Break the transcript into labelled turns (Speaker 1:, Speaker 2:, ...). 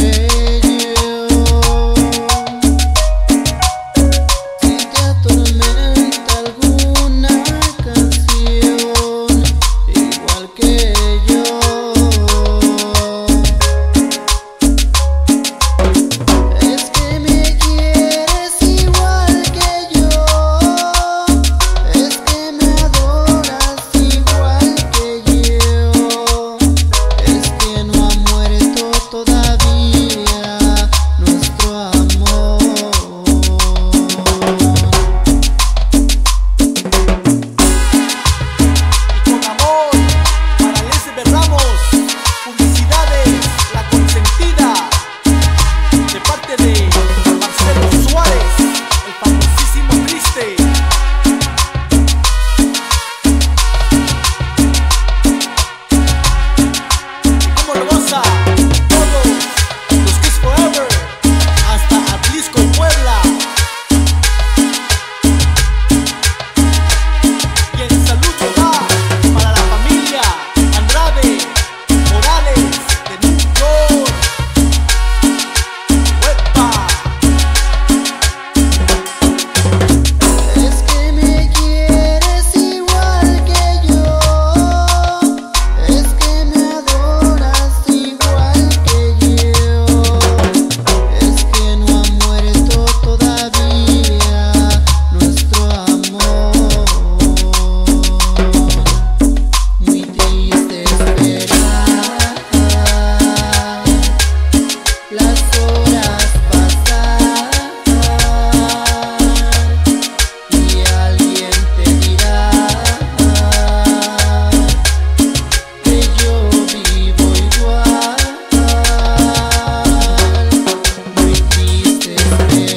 Speaker 1: yeah. Yeah.